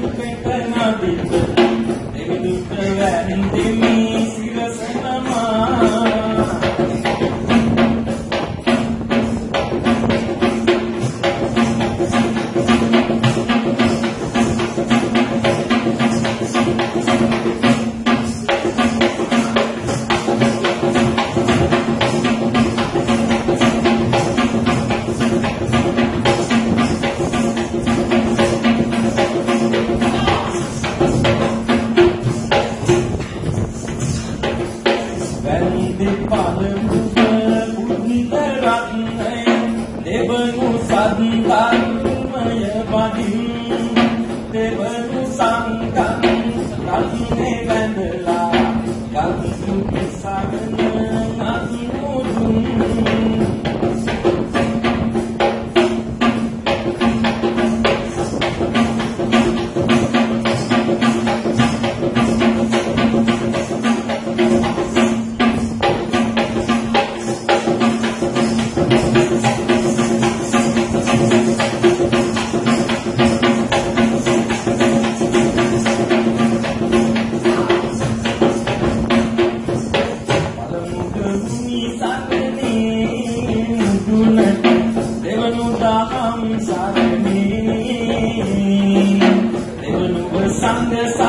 you. can turn out Sunday, Sunday, Sunday, Sunday, Sunday, Sunday, Sunday,